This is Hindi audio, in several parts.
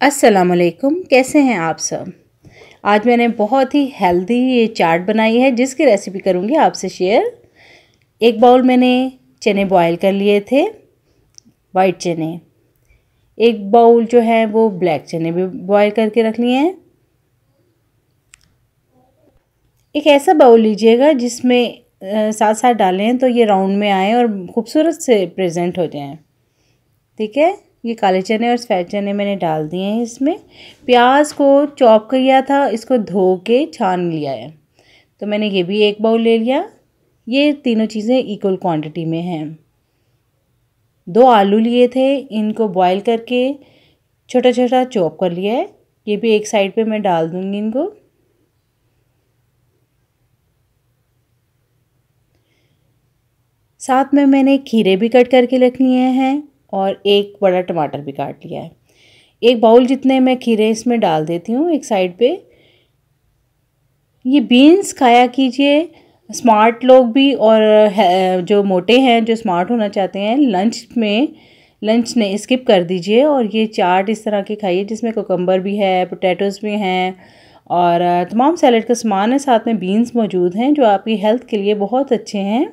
असलकुम कैसे हैं आप सब? आज मैंने बहुत ही हेल्दी ये चाट बनाई है, जिसकी रेसिपी करूँगी आपसे शेयर। एक बाउल मैंने चने बॉईल कर लिए थे, वाइट चने। एक बाउल जो है वो ब्लैक चने भी बॉईल करके रख लिए हैं। एक ऐसा बाउल लीजिएगा जिसमें साथ साथ डालें तो ये राउंड में आए और ख़ूबसूरत से प्रेजेंट हो जाएँ। ठीक है? ये काले चने और सफ़ेद चने मैंने डाल दिए हैं इसमें। प्याज को चॉप किया था, इसको धो के छान लिया है। तो मैंने ये भी एक बाउल ले लिया। ये तीनों चीज़ें इक्वल क्वांटिटी में हैं। दो आलू लिए थे, इनको बॉईल करके छोटा छोटा चॉप कर लिया है। ये भी एक साइड पे मैं डाल दूँगी इनको। साथ में मैंने खीरे भी कट करके रख लिए हैं। और एक बड़ा टमाटर भी काट लिया है। एक बाउल जितने मैं खीरे इसमें डाल देती हूँ एक साइड पे। ये बीन्स खाया कीजिए, स्मार्ट लोग भी और जो मोटे हैं, जो स्मार्ट होना चाहते हैं, लंच में, लंच ने स्किप कर दीजिए और ये चाट इस तरह के खाइए जिसमें कोकम्बर भी है पोटैटोज़ भी हैं और तमाम सैलड का सामान है। साथ में बीन्स मौजूद हैं जो आपकी हेल्थ के लिए बहुत अच्छे हैं।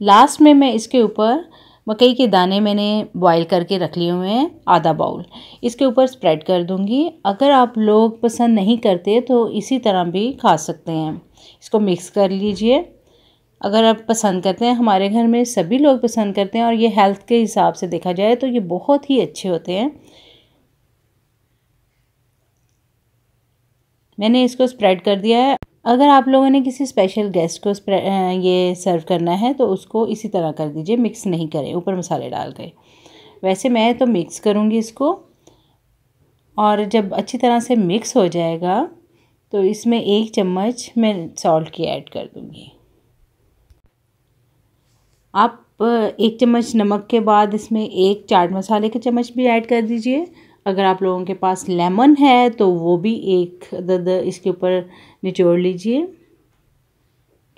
लास्ट में मैं इसके ऊपर मकई के दाने मैंने बॉईल करके रख लिए हुए हैं, आधा बाउल इसके ऊपर स्प्रेड कर दूँगी. अगर आप लोग पसंद नहीं करते तो इसी तरह भी खा सकते हैं. इसको मिक्स कर लीजिए. अगर आप पसंद करते हैं, हमारे घर में सभी लोग पसंद करते हैं और ये हेल्थ के हिसाब से देखा जाए तो ये बहुत ही अच्छे होते हैं. मैंने इसको स्प्रेड कर दिया है. अगर आप लोगों ने किसी स्पेशल गेस्ट को ये सर्व करना है तो उसको इसी तरह कर दीजिए मिक्स नहीं करें, ऊपर मसाले डाल के। वैसे मैं तो मिक्स करूँगी इसको, और जब अच्छी तरह से मिक्स हो जाएगा तो इसमें एक चम्मच मैं सॉल्ट की ऐड कर दूँगी। आप एक चम्मच नमक के बाद इसमें एक चाट मसाले के चम्मच भी ऐड कर दीजिए अगर आप लोगों के पास लेमन है तो वो भी एक दद इसके ऊपर निचोड़ लीजिए।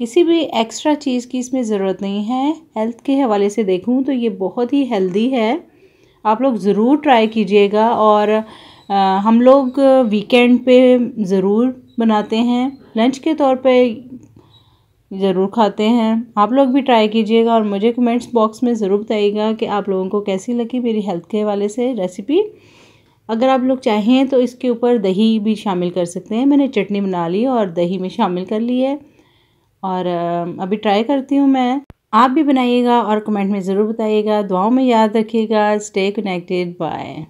किसी भी एक्स्ट्रा चीज़ की इसमें ज़रूरत नहीं है। हेल्थ के हवाले से देखूँ तो ये बहुत ही हेल्दी है। आप लोग ज़रूर ट्राई कीजिएगा और आ, हम लोग वीकेंड पे ज़रूर बनाते हैं। लंच के तौर पे ज़रूर खाते हैं। आप लोग भी ट्राई कीजिएगा और मुझे कमेंट्स बॉक्स में ज़रूर बताइएगा कि आप लोगों को कैसी लगी मेरी हेल्थ के हवाले से रेसिपी। अगर आप लोग चाहें तो इसके ऊपर दही भी शामिल कर सकते हैं। मैंने चटनी बना ली और दही में शामिल कर ली है। और अभी ट्राई करती हूँ मैं। आप भी बनाइएगा और कमेंट में ज़रूर बताइएगा। दुआओं में याद रखिएगा। Stay connected by